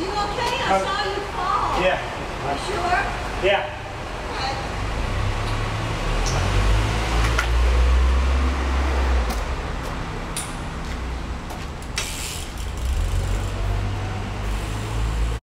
You okay? I uh, saw you fall. Yeah. You sure? Yeah.